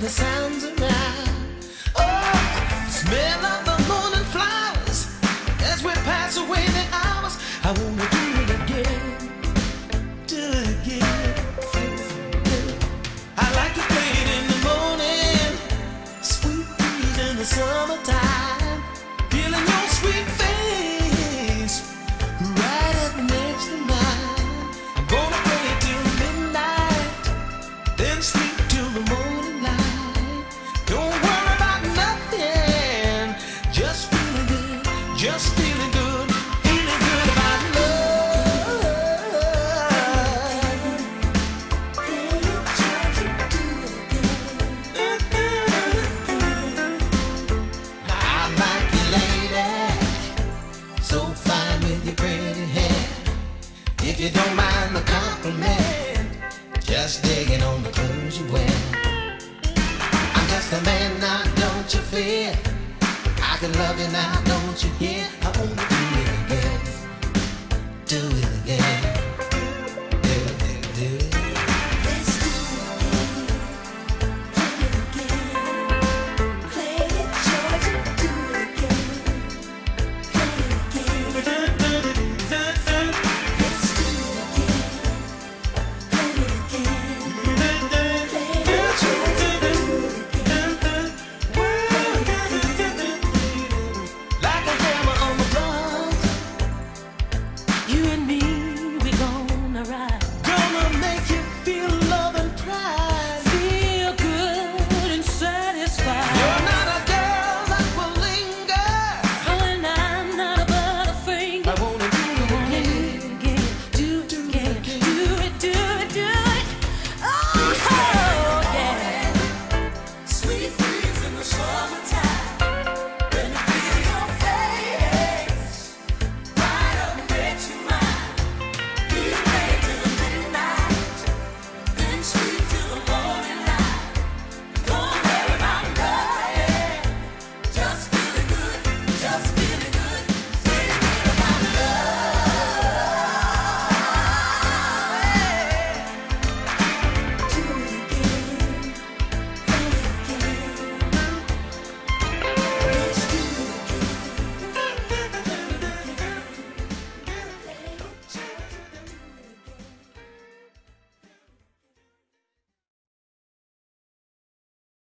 the sounds around. Oh, smell of the morning flowers as we pass away the hours. I wanna do it again, do it again. I like to play it in the morning, sweet breeze in the summertime, feeling your sweet face right up next to mine. I'm gonna play it till midnight, then sleep. Just feeling good, feeling good about love. I like you, lady, so fine with your pretty. If you don't mind the compliment, just digging on the clothes you wear. I'm just a man now, don't you fear? I can love you now, don't you hear?